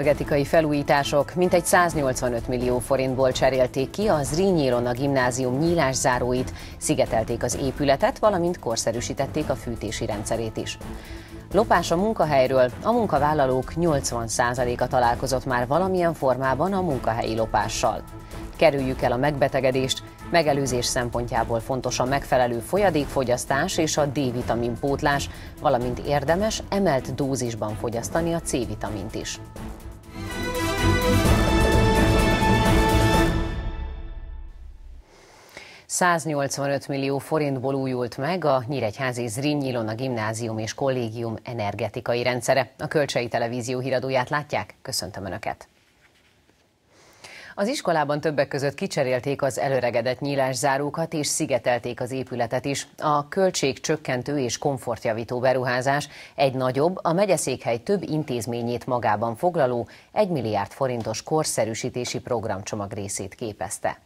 energetikai felújítások mintegy 185 millió forintból cserélték ki a Zrínyi Ilona gimnázium nyílászáróit, szigetelték az épületet, valamint korszerűsítették a fűtési rendszerét is. Lopás a munkahelyről. A munkavállalók 80%-a találkozott már valamilyen formában a munkahelyi lopással. Kerüljük el a megbetegedést, megelőzés szempontjából fontos a megfelelő folyadékfogyasztás és a D-vitamin pótlás, valamint érdemes emelt dózisban fogyasztani a C-vitamint is. 185 millió forintból újult meg a Nyíregyházi Zrínyi Ilona Gimnázium és Kollégium energetikai rendszere. A Kölcsei Televízió híradóját látják. Köszöntöm Önöket! Az iskolában többek között kicserélték az előregedett nyílászárókat és szigetelték az épületet is. A költségcsökkentő és komfortjavító beruházás egy nagyobb, a megyeszékhely több intézményét magában foglaló 1 milliárd forintos korszerűsítési programcsomag részét képezte.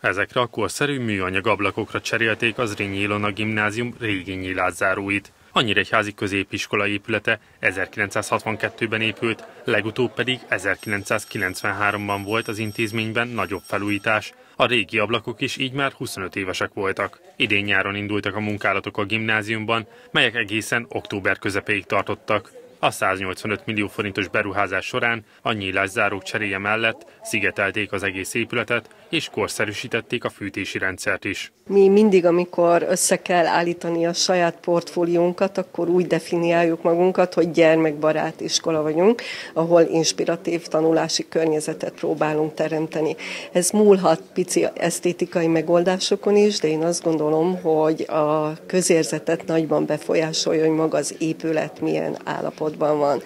Ezekre a korszerű műanyag ablakokra cserélték az Rényi Ilona gimnázium régi nyílászáróit. Nyíregyházi középiskola épülete 1962-ben épült, legutóbb pedig 1993-ban volt az intézményben nagyobb felújítás. A régi ablakok is így már 25 évesek voltak. Idén nyáron indultak a munkálatok a gimnáziumban, melyek egészen október közepéig tartottak. A 185 millió forintos beruházás során a nyílászárók cseréje mellett szigetelték az egész épületet, és korszerűsítették a fűtési rendszert is. Mi mindig, amikor össze kell állítani a saját portfóliónkat, akkor úgy definiáljuk magunkat, hogy gyermekbarát iskola vagyunk, ahol inspiratív tanulási környezetet próbálunk teremteni. Ez múlhat pici esztétikai megoldásokon is, de én azt gondolom, hogy a közérzetet nagyban befolyásolja, hogy maga az épület milyen állapotban van.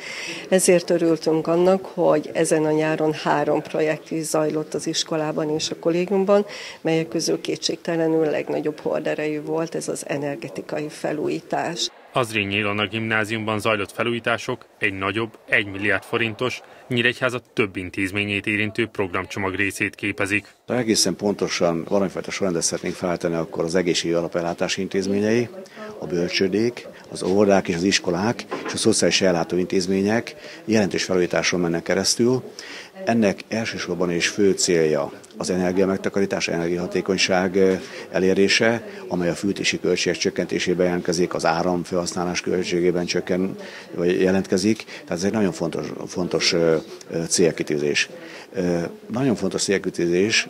Ezért örültünk annak, hogy ezen a nyáron három projekt is zajlott az iskolában és a kollégiumban, melyek közül kétségtelenül legnagyobb horderejű volt ez az energetikai felújítás. Az Rényi Ilona gimnáziumban zajlott felújítások egy nagyobb, 1 milliárd forintos, Nyíregyháza több intézményét érintő programcsomag részét képezik. Ha egészen pontosan valamifajta sorrendet szeretnénk feltenni, akkor az egészségügyi alapellátási intézményei, a bölcsödék, az óvodák és az iskolák és a szociális ellátó intézmények jelentős felújításon mennek keresztül. Ennek elsősorban is fő célja az energiamegtakarítás, energiahatékonyság elérése, amely a fűtési költségek csökkentésében jelentkezik, az áram felhasználás költségében csökken, vagy jelentkezik. Tehát ez egy nagyon fontos, fontos célkitűzés. Nagyon fontos célkitűzés,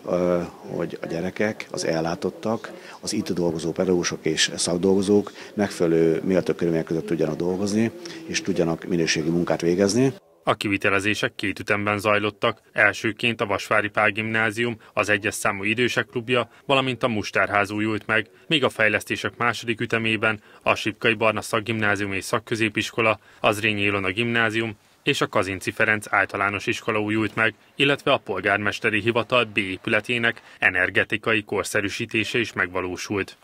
hogy a gyerekek, az ellátottak, az itt dolgozó pedagógusok és szakdolgozók megfelelő méltó körülmények között tudjanak dolgozni, és tudjanak minőségi munkát végezni. A kivitelezések két ütemben zajlottak, elsőként a Vasvári Pál Gimnázium, az egyes számú idősek klubja, valamint a Mustárház újult meg, míg a fejlesztések második ütemében a Sipkai Barna Szakgimnázium és Szakközépiskola, az Rényi Ilona Gimnázium és a Kazinci Ferenc általános iskola újult meg, illetve a polgármesteri hivatal B épületének energetikai korszerűsítése is megvalósult.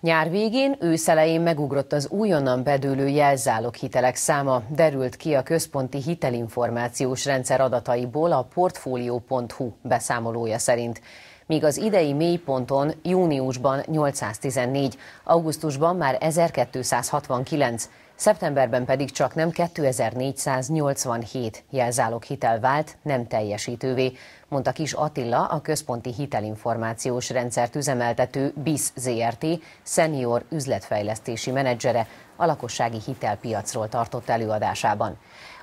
Nyár végén, őszelején megugrott az újonnan bedőlő jelzálog hitelek száma, derült ki a központi hitelinformációs rendszer adataiból a Portfolio.hu beszámolója szerint. Míg az idei mélyponton júniusban 814, augusztusban már 1269, Szeptemberben pedig csak nem 2487 jelzálog hitel vált nem teljesítővé, mondta Kis Attila, a Központi Hitelinformációs Rendszert üzemeltető BIS ZRT senior üzletfejlesztési menedzsere a lakossági hitelpiacról tartott előadásában.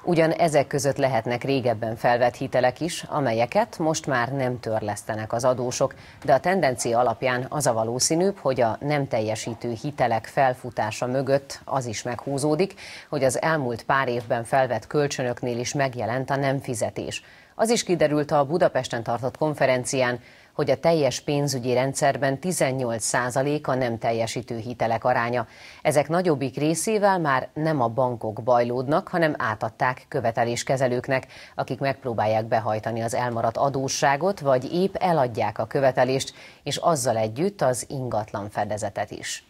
Ugyan ezek között lehetnek régebben felvett hitelek is, amelyeket most már nem törlesztenek az adósok, de a tendencia alapján az a valószínűbb, hogy a nem teljesítő hitelek felfutása mögött az is meghúzódik, hogy az elmúlt pár évben felvett kölcsönöknél is megjelent a nem fizetés. Az is kiderült a Budapesten tartott konferencián, hogy a teljes pénzügyi rendszerben 18% a nem teljesítő hitelek aránya. Ezek nagyobbik részével már nem a bankok bajlódnak, hanem átadták követeléskezelőknek, akik megpróbálják behajtani az elmaradt adósságot, vagy épp eladják a követelést, és azzal együtt az ingatlan fedezetet is.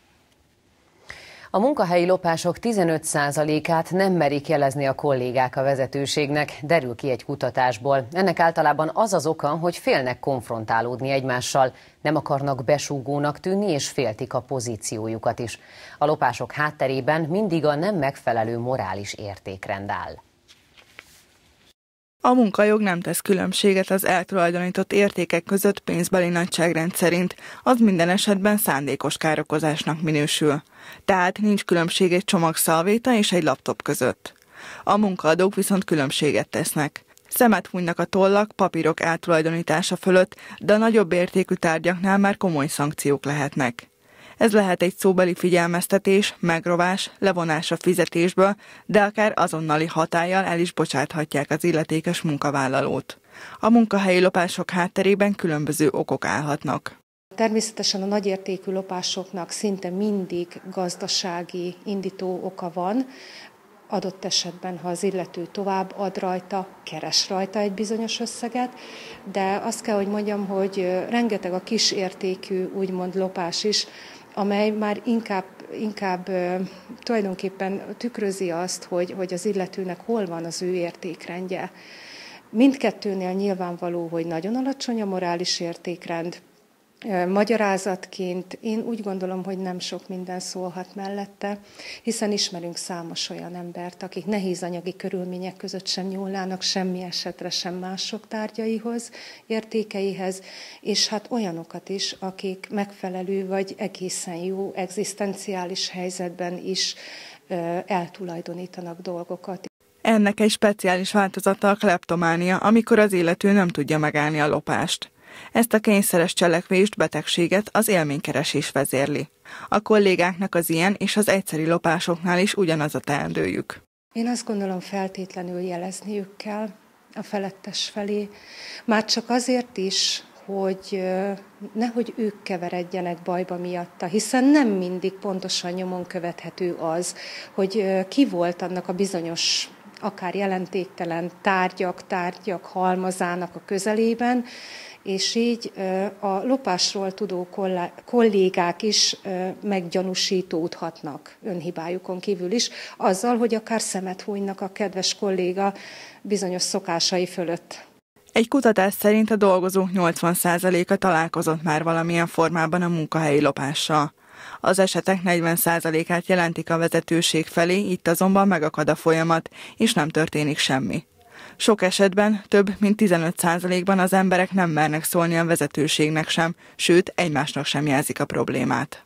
A munkahelyi lopások 15%-át nem merik jelezni a kollégák a vezetőségnek, derül ki egy kutatásból. Ennek általában az az oka, hogy félnek konfrontálódni egymással, nem akarnak besúgónak tűnni, és féltik a pozíciójukat is. A lopások hátterében mindig a nem megfelelő morális értékrend áll. A munkajog nem tesz különbséget az eltulajdonított értékek között pénzbeli nagyságrend szerint, az minden esetben szándékos károkozásnak minősül. Tehát nincs különbség egy csomag szalvéta és egy laptop között. A munkaadók viszont különbséget tesznek. Szemet hunynak a tollak, papírok eltulajdonítása fölött, de a nagyobb értékű tárgyaknál már komoly szankciók lehetnek. Ez lehet egy szóbeli figyelmeztetés, megrovás, levonás a fizetésből, de akár azonnali hatállyal el is bocsáthatják az illetékes munkavállalót. A munkahelyi lopások hátterében különböző okok állhatnak. Természetesen a nagyértékű lopásoknak szinte mindig gazdasági indító oka van, adott esetben, ha az illető tovább ad rajta, keres rajta egy bizonyos összeget, de azt kell, hogy mondjam, hogy rengeteg a kisértékű úgymond lopás is, amely már inkább, inkább tulajdonképpen tükrözi azt, hogy, hogy az illetőnek hol van az ő értékrendje. Mindkettőnél nyilvánvaló, hogy nagyon alacsony a morális értékrend, Magyarázatként én úgy gondolom, hogy nem sok minden szólhat mellette, hiszen ismerünk számos olyan embert, akik nehéz anyagi körülmények között sem nyúlnának semmi esetre sem mások tárgyaihoz, értékeihez, és hát olyanokat is, akik megfelelő vagy egészen jó egzisztenciális helyzetben is eltulajdonítanak dolgokat. Ennek egy speciális változata a kleptománia, amikor az illető nem tudja megállni a lopást. Ezt a kényszeres cselekvést, betegséget az élménykeresés vezérli. A kollégáknak az ilyen és az egyszeri lopásoknál is ugyanaz a teendőjük. Én azt gondolom feltétlenül jelezniük kell a felettes felé, már csak azért is, hogy nehogy ők keveredjenek bajba miatta, hiszen nem mindig pontosan nyomon követhető az, hogy ki volt annak a bizonyos akár jelentéktelen tárgyak, tárgyak halmazának a közelében, és így a lopásról tudó kollégák is meggyanúsítódhatnak önhibájukon kívül is, azzal, hogy akár szemet hújnak a kedves kolléga bizonyos szokásai fölött. Egy kutatás szerint a dolgozók 80%-a találkozott már valamilyen formában a munkahelyi lopással. Az esetek 40%-át jelentik a vezetőség felé, itt azonban megakad a folyamat, és nem történik semmi. Sok esetben, több mint 15%-ban az emberek nem mernek szólni a vezetőségnek sem, sőt, egymásnak sem jelzik a problémát.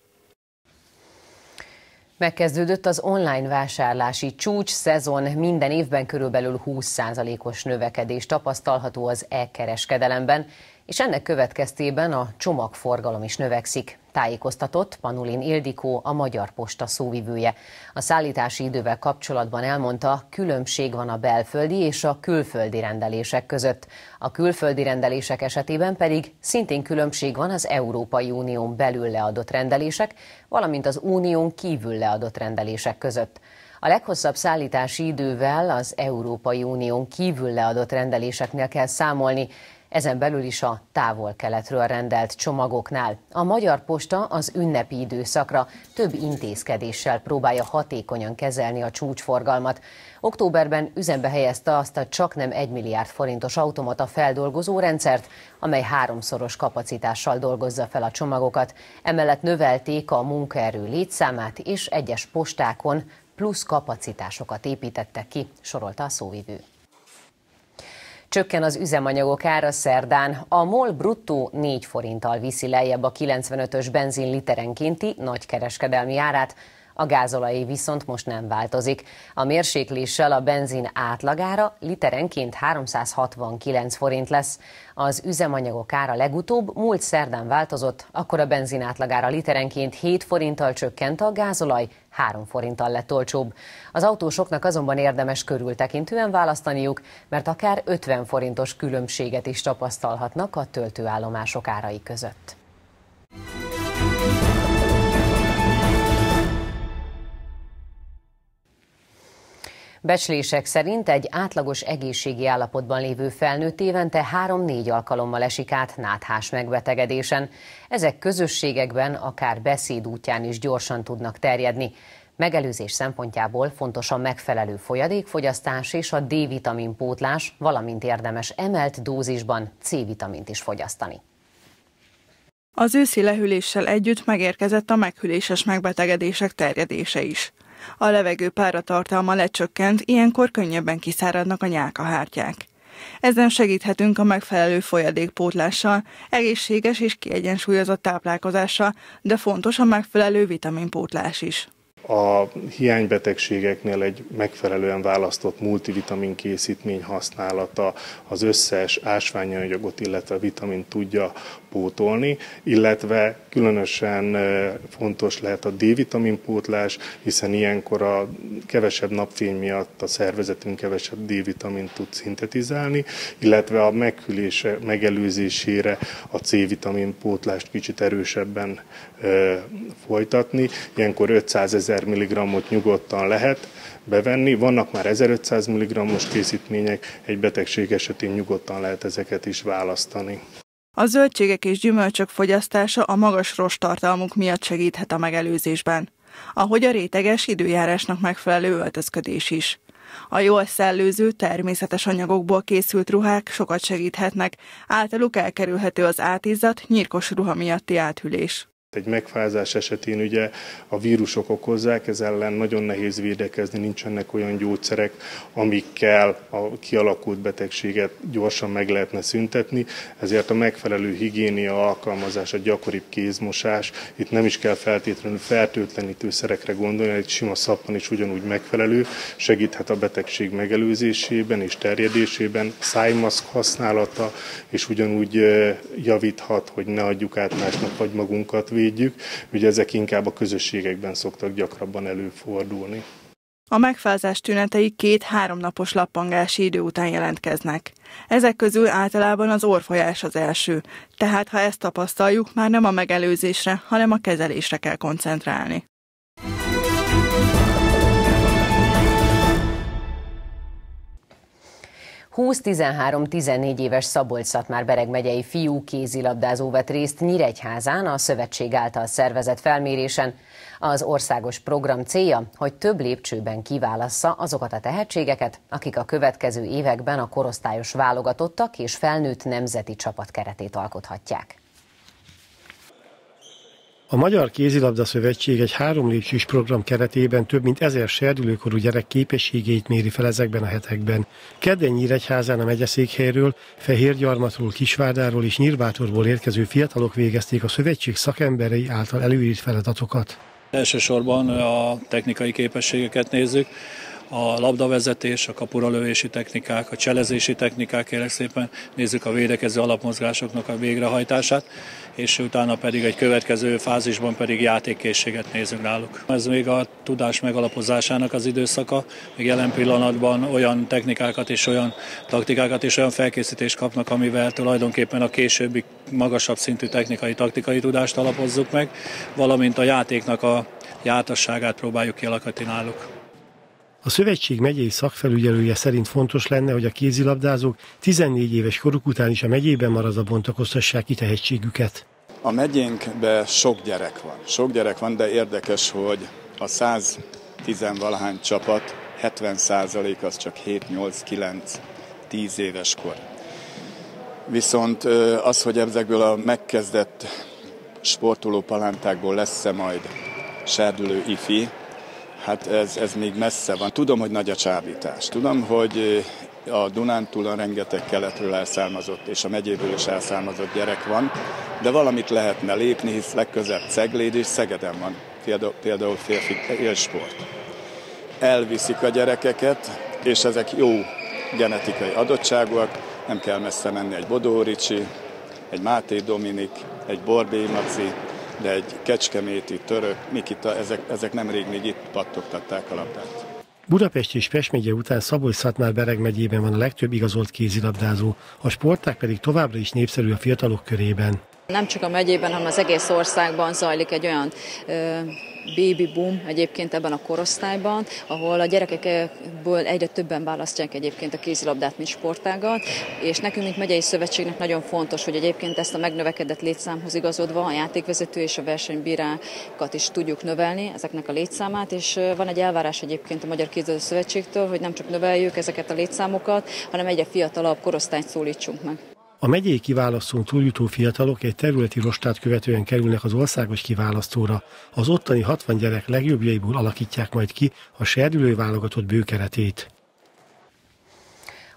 Megkezdődött az online vásárlási csúcs szezon, minden évben körülbelül 20%-os növekedés tapasztalható az e-kereskedelemben, és ennek következtében a csomagforgalom is növekszik. Tájékoztatott Panulin Ildikó, a Magyar Posta szóvivője. A szállítási idővel kapcsolatban elmondta, különbség van a belföldi és a külföldi rendelések között. A külföldi rendelések esetében pedig szintén különbség van az Európai Unión belül leadott rendelések, valamint az Unión kívül leadott rendelések között. A leghosszabb szállítási idővel az Európai Unión kívül leadott rendeléseknél kell számolni, ezen belül is a távol-keletről rendelt csomagoknál. A Magyar Posta az ünnepi időszakra több intézkedéssel próbálja hatékonyan kezelni a csúcsforgalmat. Októberben üzembe helyezte azt a csak nem 1 milliárd forintos automata feldolgozó rendszert, amely háromszoros kapacitással dolgozza fel a csomagokat. Emellett növelték a munkaerő létszámát, és egyes postákon plusz kapacitásokat építettek ki, sorolta a szóvivő. Csökken az üzemanyagok ára szerdán. A MOL bruttó 4 forinttal viszi lejjebb a 95-ös benzin literenkénti nagykereskedelmi árát, a gázolai viszont most nem változik. A mérsékléssel a benzin átlagára literenként 369 forint lesz. Az üzemanyagok ára legutóbb múlt szerdán változott, akkor a benzin átlagára literenként 7 forinttal csökkent, a gázolaj 3 forinttal lett olcsóbb. Az autósoknak azonban érdemes körültekintően választaniuk, mert akár 50 forintos különbséget is tapasztalhatnak a töltőállomások árai között. Becslések szerint egy átlagos egészségi állapotban lévő felnőtt évente 3-4 alkalommal esik át náthás megbetegedésen. Ezek közösségekben akár beszéd útján is gyorsan tudnak terjedni. Megelőzés szempontjából fontos a megfelelő folyadékfogyasztás és a D-vitamin pótlás, valamint érdemes emelt dózisban C-vitamint is fogyasztani. Az őszi lehűléssel együtt megérkezett a meghűléses megbetegedések terjedése is. A levegő páratartalma lecsökkent, ilyenkor könnyebben kiszáradnak a nyálkahártyák. Ezen segíthetünk a megfelelő folyadékpótlással, egészséges és kiegyensúlyozott táplálkozással, de fontos a megfelelő vitaminpótlás is a hiánybetegségeknél egy megfelelően választott multivitamin készítmény használata az összes ásványanyagot, illetve vitamin tudja pótolni, illetve különösen fontos lehet a D-vitamin pótlás, hiszen ilyenkor a kevesebb napfény miatt a szervezetünk kevesebb D-vitamin tud szintetizálni, illetve a meghűlése megelőzésére a C-vitamin pótlást kicsit erősebben folytatni. Ilyenkor 500 ezer mg-ot nyugodtan lehet bevenni. Vannak már 1500 mg-os készítmények, egy betegség esetén nyugodtan lehet ezeket is választani. A zöldségek és gyümölcsök fogyasztása a magas rostartalmuk miatt segíthet a megelőzésben, ahogy a réteges időjárásnak megfelelő öltözködés is. A jól szellőző, természetes anyagokból készült ruhák sokat segíthetnek, általuk elkerülhető az átízat, nyírkos ruha miatti áthülés. Egy megfázás esetén ugye a vírusok okozzák, ez ellen nagyon nehéz védekezni, nincsenek olyan gyógyszerek, amikkel a kialakult betegséget gyorsan meg lehetne szüntetni, ezért a megfelelő higiénia alkalmazás, a gyakoribb kézmosás, itt nem is kell feltétlenül fertőtlenítőszerekre gondolni, egy sima szappan is ugyanúgy megfelelő, segíthet a betegség megelőzésében és terjedésében, szájmaszk használata, és ugyanúgy javíthat, hogy ne adjuk át másnak vagy magunkat védjük, ugye ezek inkább a közösségekben szoktak gyakrabban előfordulni. A megfázás tünetei két-három napos lappangási idő után jelentkeznek. Ezek közül általában az orfolyás az első, tehát ha ezt tapasztaljuk, már nem a megelőzésre, hanem a kezelésre kell koncentrálni. 20-13-14 éves szabolcs már Bereg megyei fiú kézilabdázó vett részt Nyíregyházán a szövetség által szervezett felmérésen. Az országos program célja, hogy több lépcsőben kiválassza azokat a tehetségeket, akik a következő években a korosztályos válogatottak és felnőtt nemzeti csapat keretét alkothatják. A Magyar Kézilabda Szövetség egy három lépcsős program keretében több mint ezer serdülőkorú gyerek képességeit méri fel ezekben a hetekben. Kedden Nyíregyházán a megyeszékhelyről, Fehérgyarmatról, Kisvárdáról és Nyírbátorból érkező fiatalok végezték a szövetség szakemberei által előírt feladatokat. Elsősorban a technikai képességeket nézzük, a labdavezetés, a kapuralövési technikák, a cselezési technikák, kérlek szépen nézzük a védekező alapmozgásoknak a végrehajtását, és utána pedig egy következő fázisban pedig játékkészséget nézünk náluk. Ez még a tudás megalapozásának az időszaka, még jelen pillanatban olyan technikákat és olyan taktikákat és olyan felkészítést kapnak, amivel tulajdonképpen a későbbi magasabb szintű technikai, taktikai tudást alapozzuk meg, valamint a játéknak a játosságát próbáljuk kialakítani náluk. A szövetség megyei szakfelügyelője szerint fontos lenne, hogy a kézilabdázók 14 éves koruk után is a megyében maradva bontakoztassák ki tehetségüket. A megyénkben sok gyerek van. Sok gyerek van, de érdekes, hogy a 110 valahány csapat 70% az csak 7, 8, 9, 10 éves kor. Viszont az, hogy ezekből a megkezdett sportoló palántákból lesz-e majd serdülő ifi, Hát ez, ez még messze van. Tudom, hogy nagy a csábítás. Tudom, hogy a Dunántúlon rengeteg keletről elszármazott és a megyéből is elszármazott gyerek van, de valamit lehetne lépni, hisz legközebb Cegléd és Szegeden van például, férfi élsport. Elviszik a gyerekeket, és ezek jó genetikai adottságúak, nem kell messze menni egy Bodó Ricsi, egy Máté Dominik, egy Borbé Maci, de egy kecskeméti, török, Mikita, ezek, ezek nemrég még itt pattogtatták a labdát. Budapest és Pest megye után szabolcs Bereg megyében van a legtöbb igazolt kézilabdázó, a sporták pedig továbbra is népszerű a fiatalok körében. Nem csak a megyében, hanem az egész országban zajlik egy olyan baby boom egyébként ebben a korosztályban, ahol a gyerekekből egyre többen választják egyébként a kézilabdát, mint sportágat, és nekünk, mint megyei szövetségnek nagyon fontos, hogy egyébként ezt a megnövekedett létszámhoz igazodva a játékvezető és a versenybírákat is tudjuk növelni, ezeknek a létszámát, és van egy elvárás egyébként a Magyar Kézilabda Szövetségtől, hogy nem csak növeljük ezeket a létszámokat, hanem egyre fiatalabb korosztályt szólítsunk meg. A megyei kiválasztón túljutó fiatalok egy területi rostát követően kerülnek az országos kiválasztóra. Az ottani 60 gyerek legjobbjaiból alakítják majd ki a serdülő válogatott bőkeretét.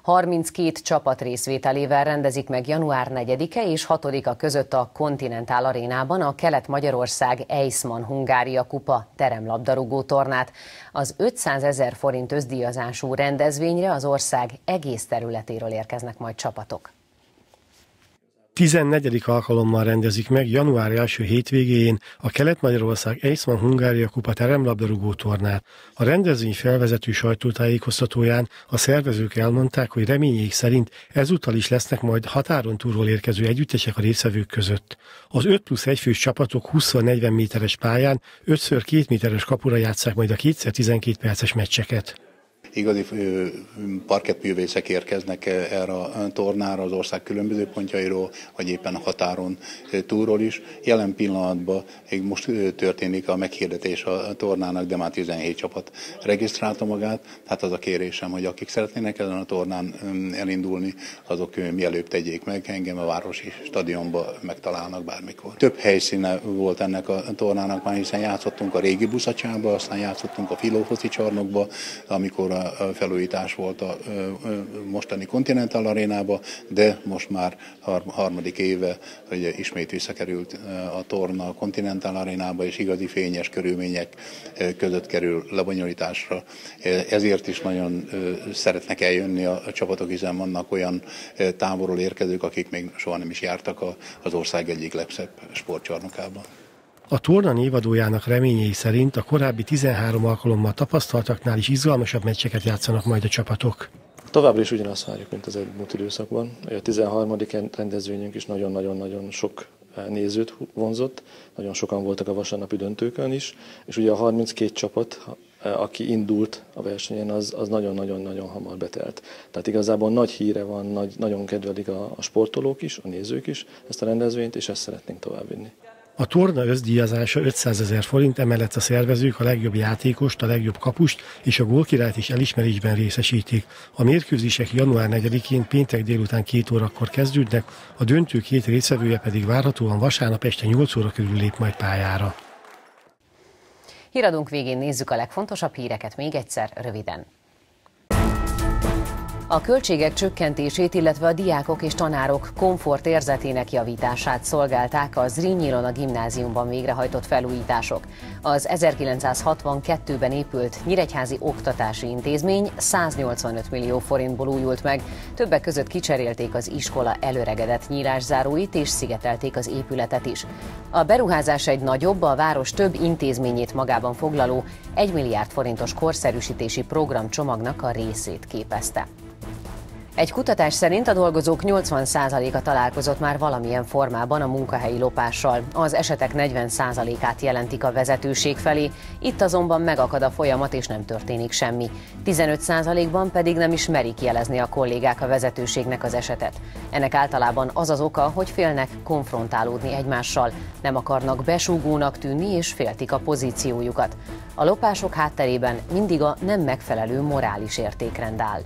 32 csapat részvételével rendezik meg január 4-e és 6-a között a Continental arénában a Kelet-Magyarország Eisman Hungária kupa teremlabdarúgó tornát. Az 500 ezer forint özdíjazású rendezvényre az ország egész területéről érkeznek majd csapatok. 14. alkalommal rendezik meg január első hétvégén a Kelet-Magyarország Eisman Hungária Kupa teremlabdarúgó tornát. A rendezvény felvezető sajtótájékoztatóján a szervezők elmondták, hogy reményék szerint ezúttal is lesznek majd határon túlról érkező együttesek a részvevők között. Az 5 plusz 1 fős csapatok 20-40 méteres pályán 5x2 méteres kapura játszák majd a 2x12 perces meccseket igazi parkettművészek érkeznek erre a tornára az ország különböző pontjairól, vagy éppen a határon túlról is. Jelen pillanatban még most történik a meghirdetés a tornának, de már 17 csapat regisztrálta magát. Tehát az a kérésem, hogy akik szeretnének ezen a tornán elindulni, azok mielőbb tegyék meg, engem a városi stadionba megtalálnak bármikor. Több helyszíne volt ennek a tornának már, hiszen játszottunk a régi buszacsába, aztán játszottunk a filófoci csarnokba, amikor a felújítás volt a mostani Continental arénába, de most már harmadik éve, hogy ismét visszakerült a torna a Continental arénába, és igazi fényes körülmények között kerül lebonyolításra. Ezért is nagyon szeretnek eljönni a csapatok, hiszen vannak olyan távolról érkezők, akik még soha nem is jártak az ország egyik legszebb sportcsarnokában. A torna névadójának reményei szerint a korábbi 13 alkalommal tapasztaltaknál is izgalmasabb meccseket játszanak majd a csapatok. Továbbra is ugyanazt várjuk, mint az elmúlt időszakban. A 13. rendezvényünk is nagyon-nagyon-nagyon sok nézőt vonzott, nagyon sokan voltak a vasárnapi döntőkön is, és ugye a 32 csapat, aki indult a versenyen, az, az nagyon-nagyon-nagyon hamar betelt. Tehát igazából nagy híre van, nagy, nagyon kedvelik a, a sportolók is, a nézők is ezt a rendezvényt, és ezt szeretnénk továbbvinni. A torna összdíjazása 500 ezer forint, emellett a szervezők a legjobb játékost, a legjobb kapust és a gólkirályt is elismerésben részesítik. A mérkőzések január 4-én péntek délután 2 órakor kezdődnek, a döntő két részvevője pedig várhatóan vasárnap este 8 óra körül lép majd pályára. Híradunk végén nézzük a legfontosabb híreket még egyszer röviden. A költségek csökkentését, illetve a diákok és tanárok komfort érzetének javítását szolgálták a Zrínyi a gimnáziumban végrehajtott felújítások. Az 1962-ben épült Nyíregyházi Oktatási Intézmény 185 millió forintból újult meg. Többek között kicserélték az iskola előregedett nyírászáróit és szigetelték az épületet is. A beruházás egy nagyobb, a város több intézményét magában foglaló 1 milliárd forintos korszerűsítési programcsomagnak a részét képezte. Egy kutatás szerint a dolgozók 80%-a találkozott már valamilyen formában a munkahelyi lopással. Az esetek 40%-át jelentik a vezetőség felé, itt azonban megakad a folyamat és nem történik semmi. 15%-ban pedig nem is merik jelezni a kollégák a vezetőségnek az esetet. Ennek általában az az oka, hogy félnek konfrontálódni egymással, nem akarnak besúgónak tűnni és féltik a pozíciójukat. A lopások hátterében mindig a nem megfelelő morális értékrend áll.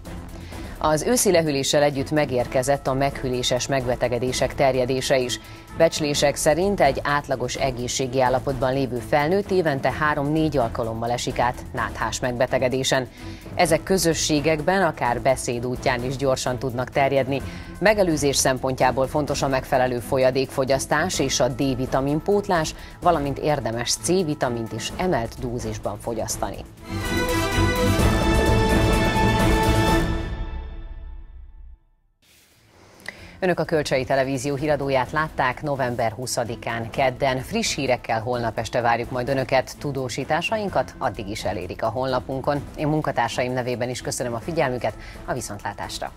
Az őszi lehűléssel együtt megérkezett a meghűléses megbetegedések terjedése is. Becslések szerint egy átlagos egészségi állapotban lévő felnőtt évente 3-4 alkalommal esik át náthás megbetegedésen. Ezek közösségekben akár beszéd útján is gyorsan tudnak terjedni. Megelőzés szempontjából fontos a megfelelő folyadékfogyasztás és a D-vitamin pótlás, valamint érdemes C-vitamint is emelt dózisban fogyasztani. Önök a Kölcsei Televízió híradóját látták november 20-án kedden. Friss hírekkel holnap este várjuk majd Önöket. Tudósításainkat addig is elérik a honlapunkon. Én munkatársaim nevében is köszönöm a figyelmüket, a viszontlátásra.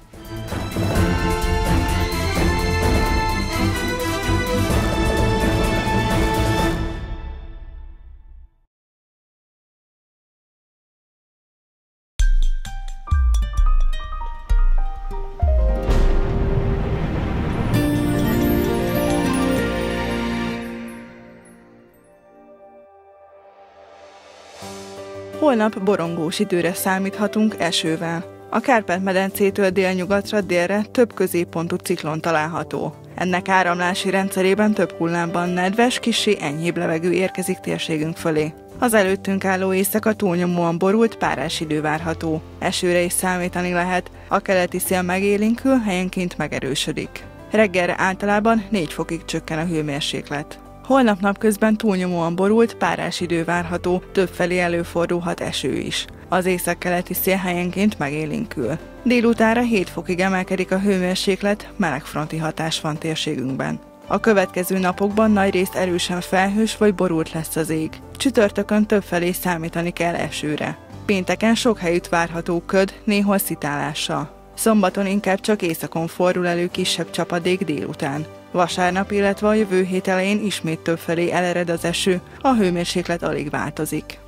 Holnap borongós időre számíthatunk esővel. A Kárpát-medencétől délnyugatra délre több középpontú ciklon található. Ennek áramlási rendszerében több hullámban nedves, kisé enyhébb levegő érkezik térségünk fölé. Az előttünk álló éjszaka túlnyomóan borult párás idő várható. Esőre is számítani lehet, a keleti szél megélinkül, helyenként megerősödik. Reggelre általában 4 fokig csökken a hőmérséklet. Holnap napközben túlnyomóan borult, párás idő várható, többfelé előfordulhat eső is. Az északkeleti szél helyenként megélinkül. Délutára 7 fokig emelkedik a hőmérséklet, melegfronti hatás van térségünkben. A következő napokban nagy részt erősen felhős vagy borult lesz az ég. Csütörtökön többfelé számítani kell esőre. Pénteken sok helyütt várható köd, néhol szitálással. Szombaton inkább csak északon fordul elő kisebb csapadék délután. Vasárnap, illetve a jövő hét elején ismét többfelé elered az eső, a hőmérséklet alig változik.